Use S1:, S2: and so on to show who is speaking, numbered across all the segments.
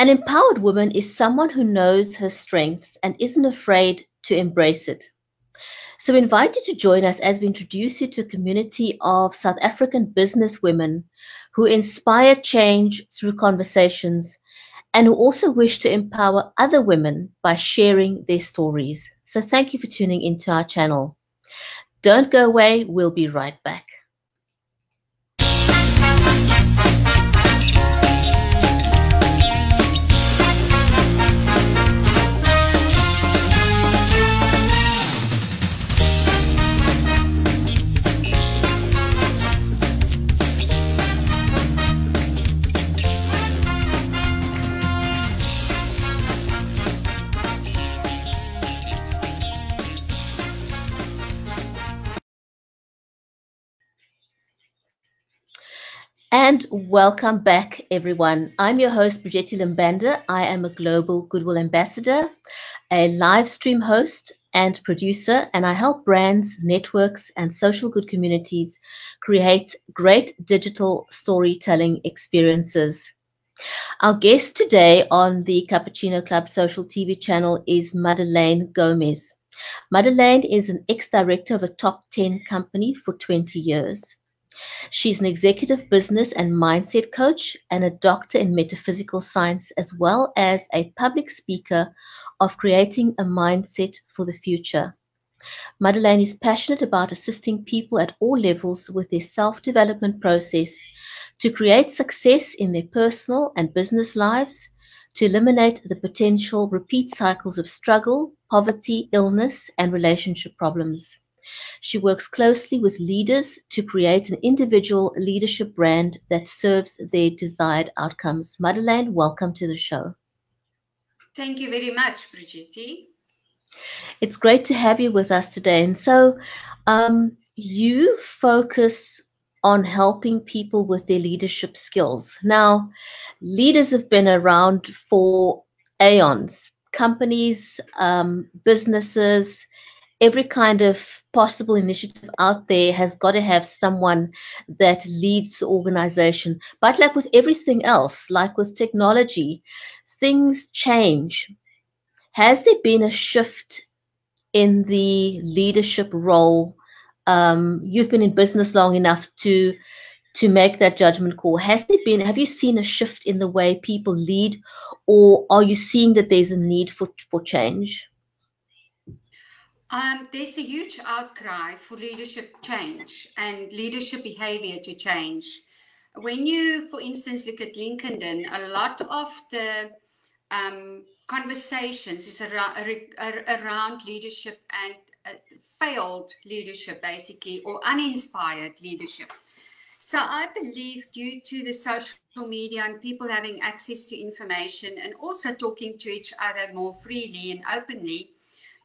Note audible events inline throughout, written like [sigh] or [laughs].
S1: An empowered woman is someone who knows her strengths and isn't afraid to embrace it. So, we invite you to join us as we introduce you to a community of South African business women who inspire change through conversations and who also wish to empower other women by sharing their stories. So, thank you for tuning into our channel. Don't go away, we'll be right back. And welcome back, everyone. I'm your host, Brigitte Limbanda. I am a global Goodwill ambassador, a live stream host, and producer, and I help brands, networks, and social good communities create great digital storytelling experiences. Our guest today on the CuppaChino Club social TV channel is Madelaine Gomes. Madelaine is an ex director of a top 10 company for 20 years. She's an executive business and mindset coach and a doctor in metaphysical science, as well as a public speaker of creating a mindset for the future. Madelaine is passionate about assisting people at all levels with their self development process to create success in their personal and business lives, to eliminate the potential repeat cycles of struggle, poverty, illness, and relationship problems. She works closely with leaders to create an individual leadership brand that serves their desired outcomes. Madelaine, welcome to the show.
S2: Thank you very much, Brigitte.
S1: It's great to have you with us today. And so, um, you focus on helping people with their leadership skills. Now, leaders have been around for aeons. Companies, um, businesses, every kind of possible initiative out there has got to have someone that leads the organization. But like with everything else, like with technology, things change. Has there been a shift in the leadership role? Um, you've been in business long enough to to make that judgment call. Has there been? Have you seen a shift in the way people lead, or are you seeing that there's a need for for change?
S2: Um, there's a huge outcry for leadership change and leadership behavior to change. When you, for instance, look at LinkedIn, a lot of the um, conversations is around, around leadership and uh, failed leadership, basically, or uninspired leadership. So I believe, due to the social media and people having access to information and also talking to each other more freely and openly,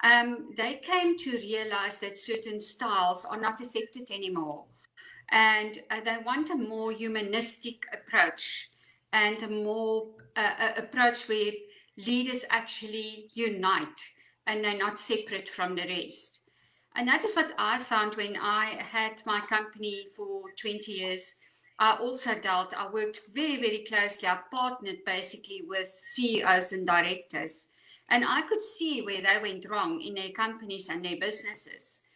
S2: um, they came to realize that certain styles are not accepted anymore. And uh, they want a more humanistic approach and a more uh, approach where leaders actually unite and they're not separate from the rest. And that is what I found when I had my company for 20 years. I also dealt, I worked very, very closely. I partnered basically with CEOs and directors and I could see where they went wrong in their companies and their businesses.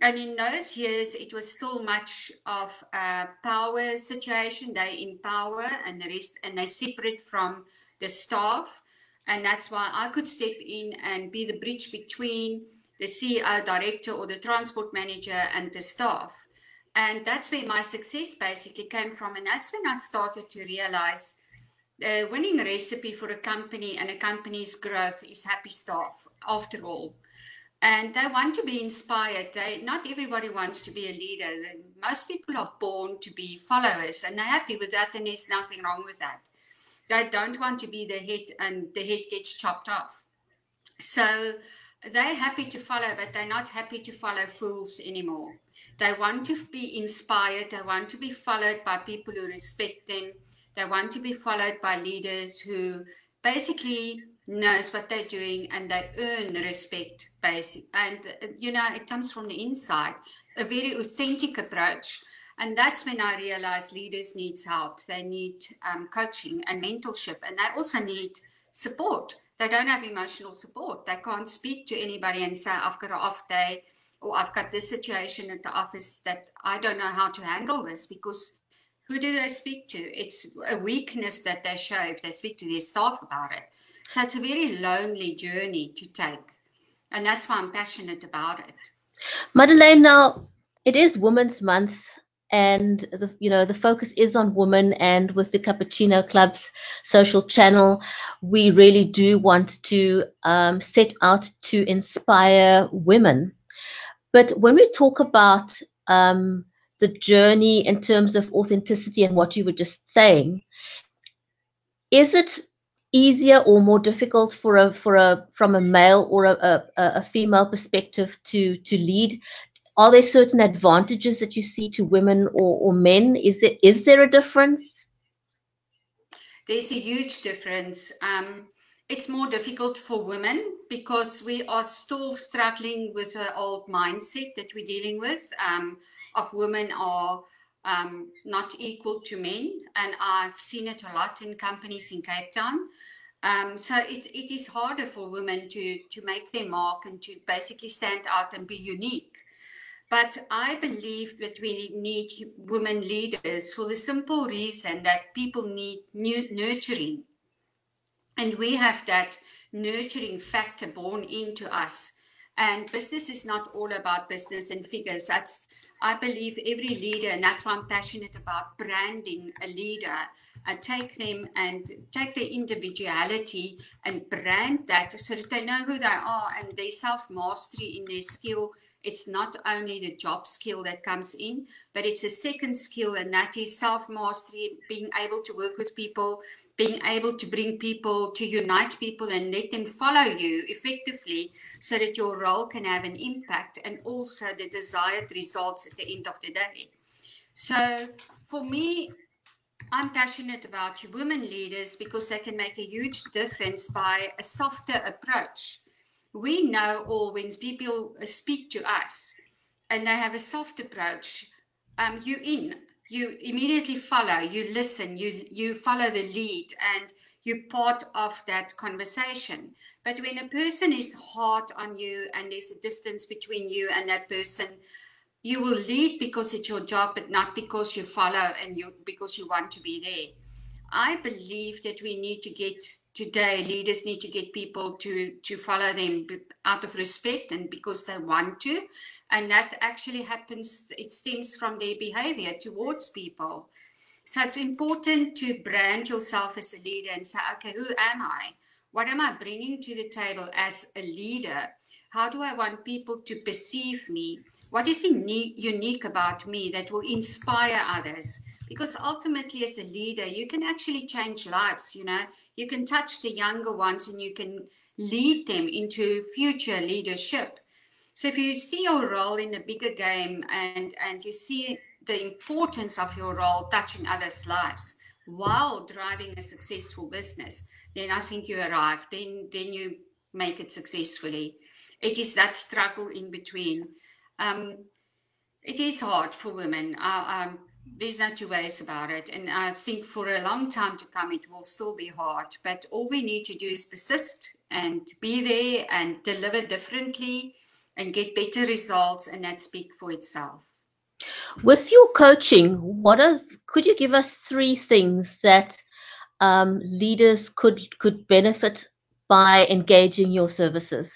S2: And in those years, it was still much of a power situation. They in power and the rest, and they separate from the staff. And that's why I could step in and be the bridge between the CEO, director, or the transport manager and the staff. And that's where my success basically came from. And that's when I started to realize the winning recipe for a company and a company's growth is happy staff after all. And they want to be inspired. They not everybody wants to be a leader. Most people are born to be followers and they're happy with that and there's nothing wrong with that. They don't want to be the head and the head gets chopped off. So they're happy to follow but they're not happy to follow fools anymore. They want to be inspired. They want to be followed by people who respect them they want to be followed by leaders who basically knows what they're doing and they earn respect basic and you know it comes from the inside a very authentic approach And that's when I realized leaders needs help. They need um, coaching and mentorship, and they also need support. They don't have emotional support. They can't speak to anybody and say, I've got an off day or I've got this situation at the office that I don't know how to handle this because who do they speak to? It's a weakness that they show if they speak to their staff about it. So it's a very lonely journey to take. And that's why I'm passionate about it.
S1: Madelaine, now it is Women's Month and the you know the focus is on women and with the CuppaChino Club's social channel we really do want to um, set out to inspire women but when we talk about um, the journey in terms of authenticity and what you were just saying is it easier or more difficult for a for a from a male or a, a, a female perspective to to lead are there certain advantages that you see to women or, or men? Is there is there a difference?
S2: There's a huge difference. Um, it's more difficult for women because we are still struggling with an old mindset that we're dealing with um, of women are um, not equal to men. And I've seen it a lot in companies in Cape Town. Um, so it, it is harder for women to, to make their mark and to basically stand out and be unique. But I believe that we need women leaders for the simple reason that people need nurturing. And we have that nurturing factor born into us. And business is not all about business and figures. That's, I believe, every leader, and that's why I'm passionate about branding a leader. I take them and take their individuality and brand that so that they know who they are and their self mastery in their skill it's not only the job skill that comes in, but it's a second skill, and that is self mastery, being able to work with people, being able to bring people, to unite people and let them follow you effectively so that your role can have an impact and also the desired results at the end of the day. So for me, I'm passionate about women leaders because they can make a huge difference by a softer approach we know all when people speak to us and they have a soft approach, um, you in, you immediately follow, you listen, you you follow the lead, and you're part of that conversation. But when a person is hard on you and there's a distance between you and that person, you will lead because it's your job, but not because you follow and you because you want to be there. I believe that we need to get today, leaders need to get people to, to follow them out of respect and because they want to. And that actually happens, it stems from their behavior towards people. So it's important to brand yourself as a leader and say, okay, who am I? What am I bringing to the table as a leader? How do I want people to perceive me? What is unique about me that will inspire others? Because ultimately as a leader you can actually change lives you know? You can touch the younger ones and you can lead them into future leadership. So if you see your role in the bigger game and and you see the importance of your role touching others lives while driving a successful business then i think you arrive then then you make it successfully. It is that struggle in between. Um, it is hard for women. I, um, there's no two ways about it. And I think for a long time to come, it will still be hard. But all we need to do is persist and be there and deliver differently and get better results, and that speak for itself.
S1: With your coaching, what are could you give us three things that um, leaders could could benefit by engaging your services?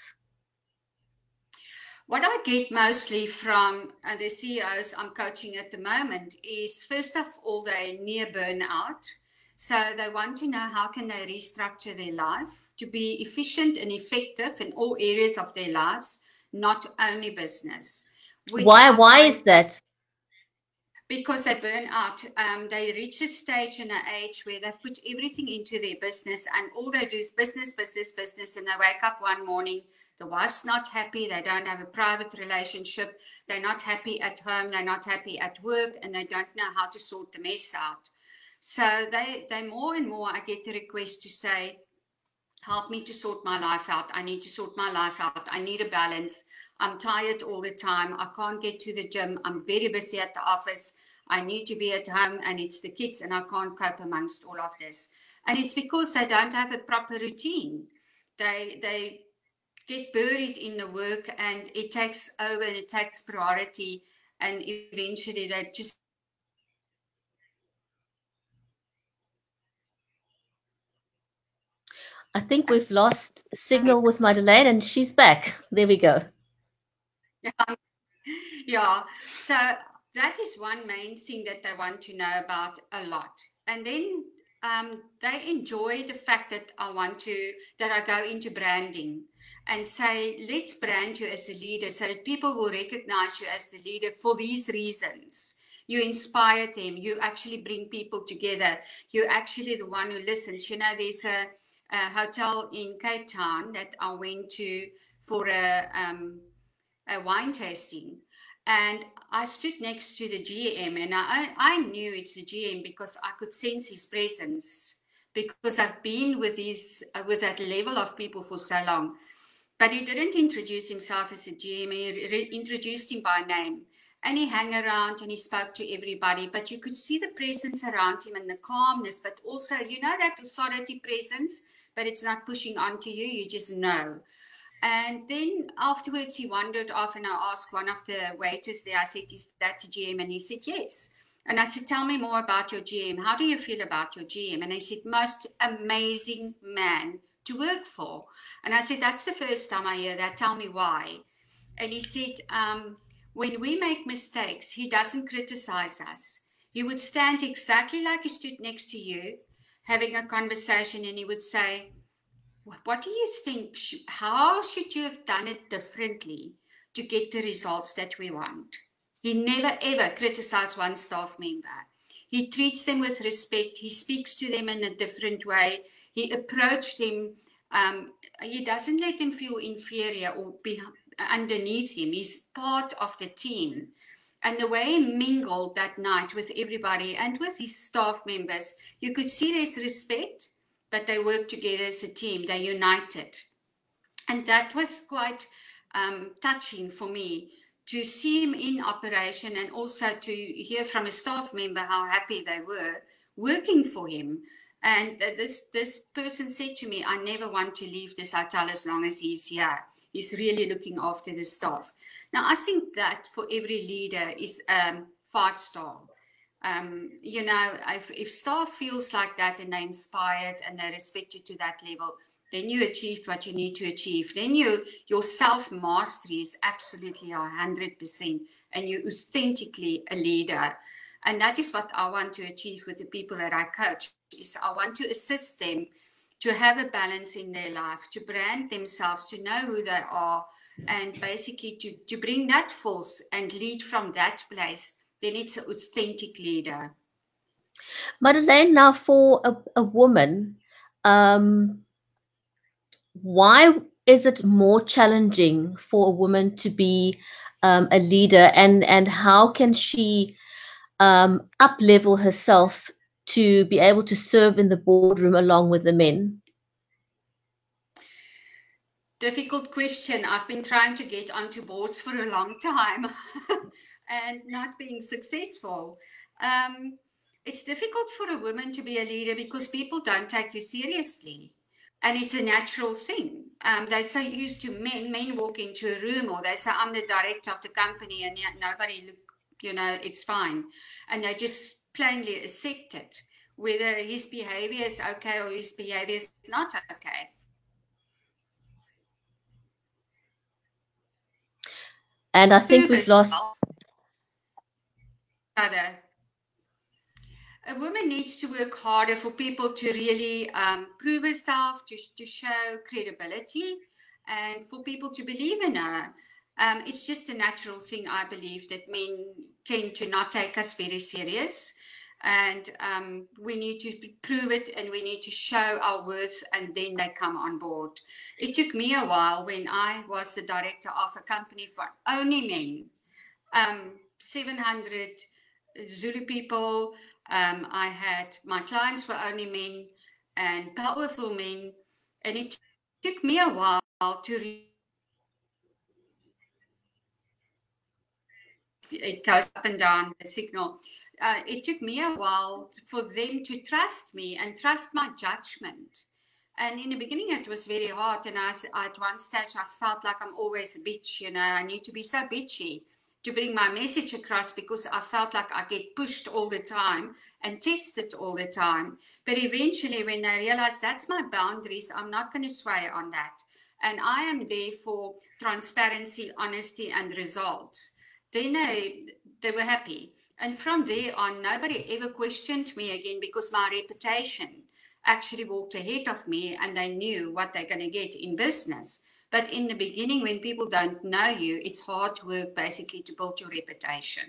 S2: What I get mostly from uh, the CEOs I'm coaching at the moment is first of all, they're near burnout. So they want to know how can they restructure their life to be efficient and effective in all areas of their lives, not only business.
S1: Why? Why is that?
S2: Because they burn out. Um, they reach a stage and an age where they've put everything into their business, and all they do is business, business, business, and they wake up one morning the wife's not happy. They don't have a private relationship. They're not happy at home. They're not happy at work, and they don't know how to sort the mess out. So they, they more and more, I get the request to say, help me to sort my life out. I need to sort my life out. I need a balance. I'm tired all the time. I can't get to the gym. I'm very busy at the office. I need to be at home and it's the kids and I can't cope amongst all of this. And it's because they don't have a proper routine. They they get buried in the work and it takes over and it takes priority and eventually that just
S1: I think we've lost signal with Madelaine and she's back. There we go.
S2: Yeah. [laughs] yeah. So that is one main thing that they want to know about a lot. And then um, they enjoy the fact that I want to, that I go into branding and say, let's brand you as a leader so that people will recognize you as the leader for these reasons. You inspire them. You actually bring people together. You're actually the one who listens. You know, there's a, a hotel in Cape Town that I went to for a, um, a wine tasting. And I stood next to the GM, and I, I knew it's the GM because I could sense his presence because I've been with his with that level of people for so long. But he didn't introduce himself as a GM. He introduced him by name, and he hung around and he spoke to everybody. But you could see the presence around him and the calmness, but also you know that authority presence, but it's not pushing onto you. You just know. And then afterwards, he wandered off, and I asked one of the waiters there, I said, Is that the GM? And he said, Yes. And I said, Tell me more about your GM. How do you feel about your GM? And he said, Most amazing man to work for. And I said, That's the first time I hear that. Tell me why. And he said, um, When we make mistakes, he doesn't criticize us. He would stand exactly like he stood next to you, having a conversation, and he would say, what do you think? How should you have done it differently to get the results that we want? He never ever criticized one staff member. He treats them with respect. He speaks to them in a different way. He approached him. Um, he doesn't let him feel inferior or be underneath him. He's part of the team. And the way he mingled that night with everybody and with his staff members, you could see there's respect but they work together as a team, they united. And that was quite um, touching for me to see him in operation and also to hear from a staff member how happy they were working for him. And this this person said to me, I never want to leave this hotel as long as he's here. He's really looking after the staff. Now, I think that for every leader is um, five star um, you know, if, if staff feels like that and they're inspired and they respect you to that level, then you achieved what you need to achieve. Then you your self mastery is absolutely hundred percent, and you're authentically a leader. And that is what I want to achieve with the people that I coach. I want to assist them to have a balance in their life, to brand themselves, to know who they are, and basically to, to bring that forth and lead from that place then it's an authentic leader.
S1: Madelaine, now for a, a woman, um, why is it more challenging for a woman to be um, a leader? And, and how can she um, up level herself to be able to serve in the boardroom along with the men?
S2: Difficult question. I've been trying to get onto boards for a long time. [laughs] and not being successful. Um, it's difficult for a woman to be a leader because people don't take you seriously. And it's a natural thing. Um, they're so used to men. Men walk into a room or they say, I'm the director of the company, and nobody look, you know, it's fine. And they just plainly accepted whether his behavior is okay or his behavior is not okay.
S1: And I think we've lost
S2: other. A woman needs to work harder for people to really um, prove herself, to, to show credibility, and for people to believe in her. Um, it's just a natural thing, I believe, that men tend to not take us very serious. And um, we need to prove it and we need to show our worth, and then they come on board. It took me a while when I was the director of a company for only men, um, 700 Zulu people. Um, I had my clients were only men and powerful men, and it took me a while to. It goes up and down the signal. Uh, it took me a while for them to trust me and trust my judgment. And in the beginning, it was very hard. And I, at one stage, I felt like I'm always a bitch. You know, I need to be so bitchy to bring my message across because I felt like I get pushed all the time and tested all the time. But eventually, when I realized that's my boundaries, I'm not going to sway on that. And I am there for transparency, honesty, and results. Then they, they were happy. And from there on, nobody ever questioned me again because my reputation actually walked ahead of me and they knew what they're going to get in business. But in the beginning, when people don't know you, it's hard work basically to build your reputation.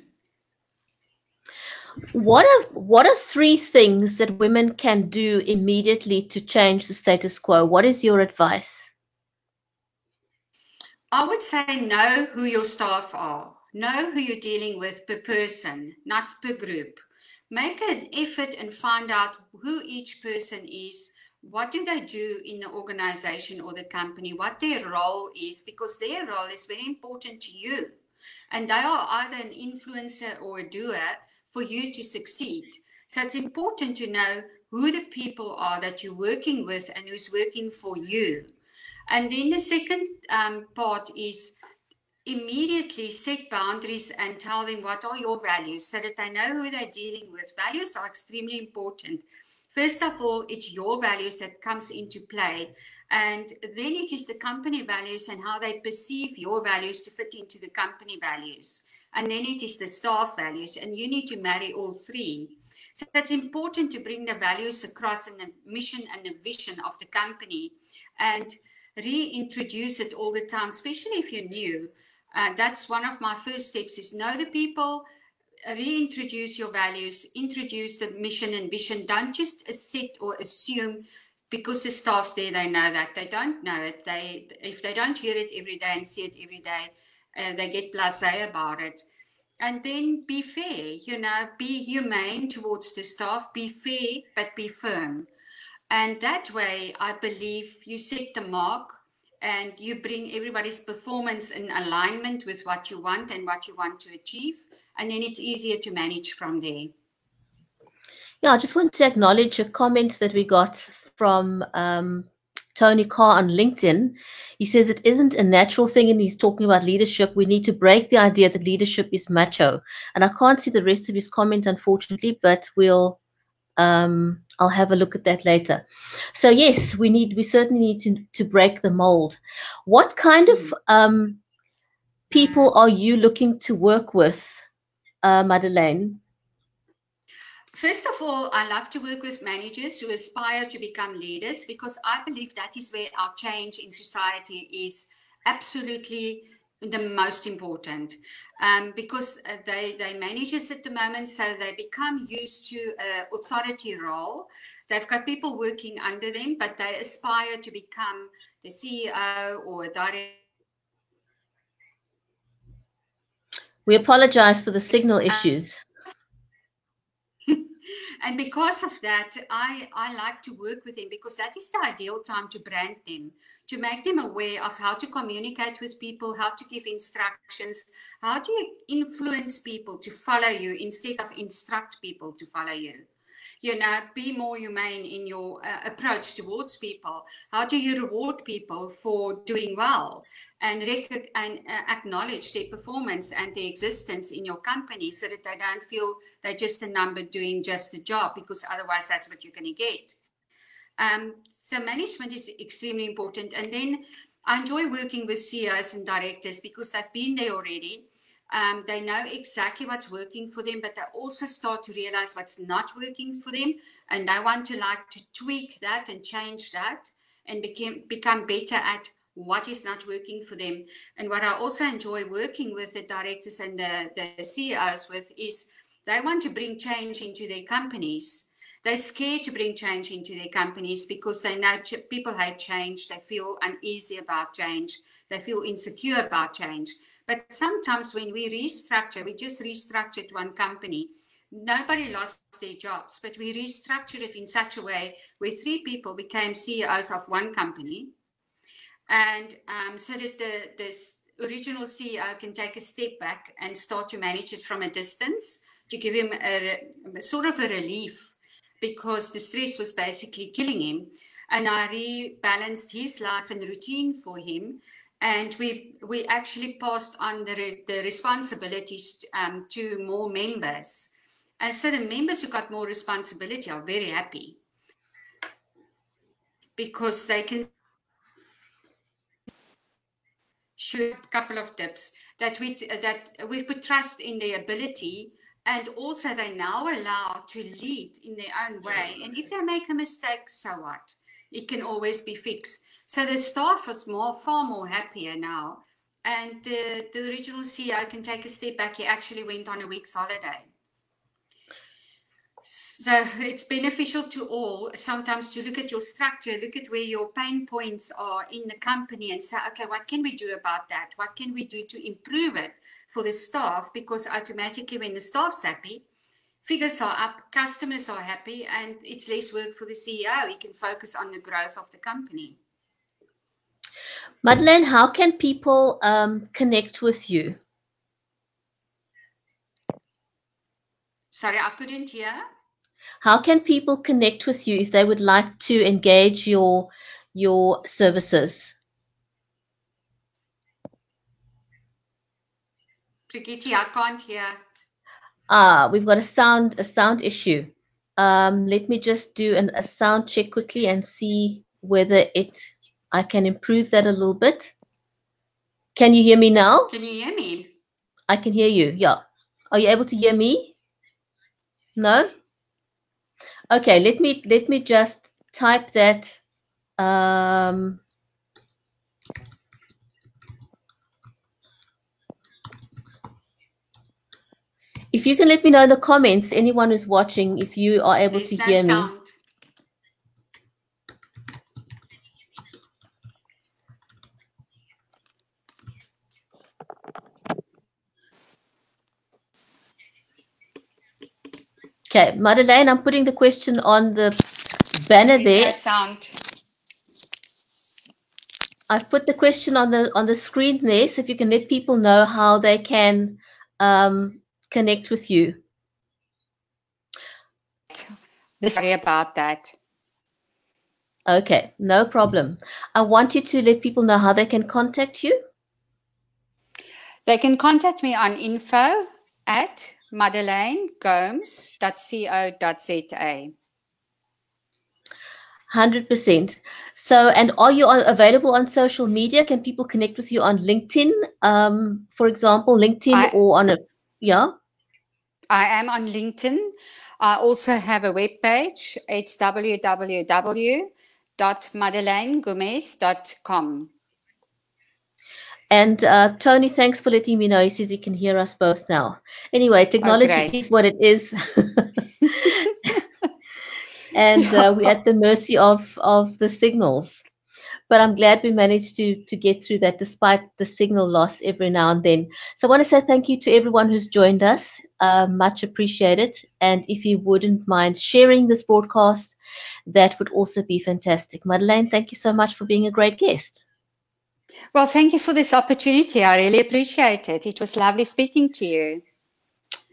S1: What are what are three things that women can do immediately to change the status quo? What is your advice?
S2: I would say know who your staff are. Know who you're dealing with per person, not per group. Make an effort and find out who each person is. What do they do in the organization or the company? What their role is, because their role is very important to you. And they are either an influencer or a doer for you to succeed. So it's important to know who the people are that you're working with and who's working for you. And then the second um, part is immediately set boundaries and tell them what are your values so that they know who they're dealing with. Values are extremely important. First of all, it's your values that comes into play. And then it is the company values and how they perceive your values to fit into the company values. And then it is the staff values. And you need to marry all three. So it's important to bring the values across in the mission and the vision of the company and reintroduce it all the time, especially if you're new. Uh, that's one of my first steps is know the people, reintroduce your values, introduce the mission and vision. Don't just accept or assume because the staff's there, they know that. They don't know it. They if they don't hear it every day and see it every day, uh, they get blasé about it. And then be fair, you know, be humane towards the staff, be fair, but be firm. And that way, I believe you set the mark and you bring everybody's performance in alignment with what you want and what you want to achieve. And then it's easier to manage from there.
S1: Yeah, I just want to acknowledge a comment that we got from um, Tony Carr on LinkedIn. He says it isn't a natural thing, and he's talking about leadership. We need to break the idea that leadership is macho. And I can't see the rest of his comment, unfortunately, but we'll um, I'll have a look at that later. So yes, we need we certainly need to to break the mold. What kind of hmm. um, people are you looking to work with, uh, Madelaine?
S2: First of all, I love to work with managers who aspire to become leaders because I believe that is where our change in society is absolutely the most important um, because uh, they they managers at the moment so they become used to a authority role. They've got people working under them but they aspire to become the ceo or a director
S1: we apologize for the signal um, issues. [laughs]
S2: and because of that i i like to work with them because that is the ideal time to brand them to make them aware of how to communicate with people how to give instructions how do you influence people to follow you instead of instruct people to follow you? You know be more humane in your uh, approach towards people. How do you reward people for doing well? And, rec- and uh, acknowledge their performance and their existence in your company so that they don't feel they're just a number doing just a job because otherwise that's what you're going to get um, so management is extremely important and then i enjoy working with ceos and directors because they've been there already um, they know exactly what's working for them, but they also start to realize what's not working for them. And they want to like to tweak that and change that and become, become better at what is not working for them. And what I also enjoy working with the directors and the, the CEOs with is they want to bring change into their companies. They're scared to bring change into their companies because they know ch- people hate change. They feel uneasy about change. They feel insecure about change. But sometimes when we restructure, we just restructured one company. Nobody lost their jobs, but we restructured it in such a way where three people became CEOs of one company. And um, so that the this original CEO can take a step back and start to manage it from a distance to give him a, a sort of a relief because the stress was basically killing him. And I rebalanced his life and routine for him. And we we actually passed on the, the responsibilities um, to more members. And so the members who got more responsibility are very happy because they can shoot a couple of tips that we that we've put trust in their ability and also they're now allowed to lead in their own way. And if they make a mistake so what? It can always be fixed. So the staff is more far more happier now. And the, the original ceo can take a step back. He actually went on a week's holiday. So it's beneficial to all sometimes to look at your structure, look at where your pain points are in the company and say, okay, what can we do about that? What can we do to improve it for the staff? Because automatically, when the staff's happy, figures are up, customers are happy, and it's less work for the CEO. He can focus on the growth of the company.
S1: Madelaine, how can people um, connect with you?
S2: Sorry, I couldn't hear.
S1: How can people connect with you if they would like to engage your your services?
S2: Brigitte, I can't hear.
S1: Ah, we've got a sound a sound issue. Um, let me just do an, a sound check quickly and see whether it I can improve that a little bit. Can you hear me now?
S2: Can you hear me?
S1: I can hear you. Yeah. Are you able to hear me? No? Okay, let me let me just type that um, if you can let me know in the comments, anyone who's watching, if you are able to hear sound. me. Okay, Madelaine, I'm putting the question on the banner Is there.
S2: sound.
S1: I've put the question on the on the screen there, so if you can let people know how they can um, connect with you.
S2: Sorry about that.
S1: Okay, no problem. I want you to let people know how they can contact you.
S2: They can contact me on info at madeleinegomes.co.za.
S1: 100%. So, and are you available on social media? Can people connect with you on LinkedIn, um, for example, LinkedIn I, or on a, yeah?
S2: I am on LinkedIn. I also have a web page. It's www.madeleinegomes.com.
S1: And uh, Tony, thanks for letting me know. He says he can hear us both now. Anyway, technology oh, is what it is. [laughs] [laughs] and uh, we're at the mercy of, of the signals. But I'm glad we managed to, to get through that despite the signal loss every now and then. So I want to say thank you to everyone who's joined us. Uh, much appreciated. And if you wouldn't mind sharing this broadcast, that would also be fantastic. Madelaine, thank you so much for being a great guest.
S2: Well, thank you for this opportunity. I really appreciate it. It was lovely speaking to you.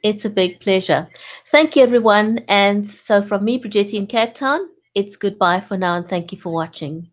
S1: It's a big pleasure. Thank you, everyone. And so, from me, Brigitte in Cape Town, it's goodbye for now, and thank you for watching.